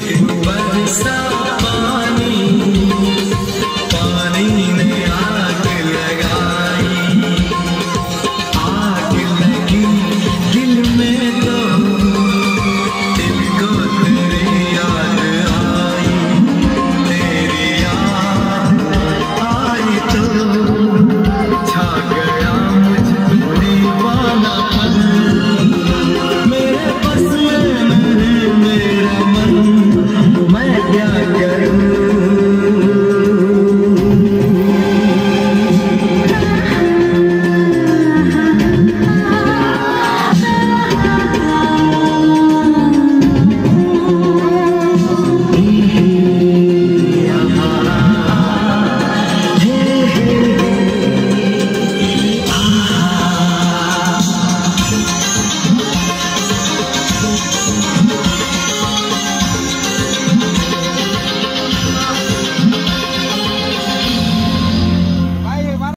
Quando está